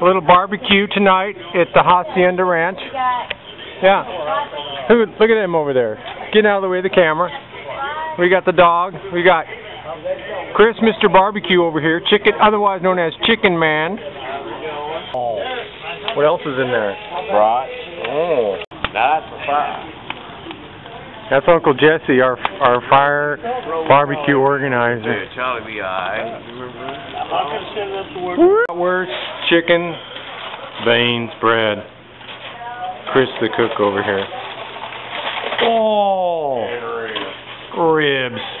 a little barbecue tonight at the Haascienda Ranch. Yeah. Who, look at him over there. Getting out of the way of the camera. We got the dog. We got Chris, Mr. Barbecue over here. Chicken, otherwise known as Chicken Man. Oh. What else is in there? Right. Oh. That's a fire. That's Uncle Jesse, our our fire barbecue organizer. Charlie B.I. Where's chicken, beans, bread. Chris the cook over here. Oh, ribs.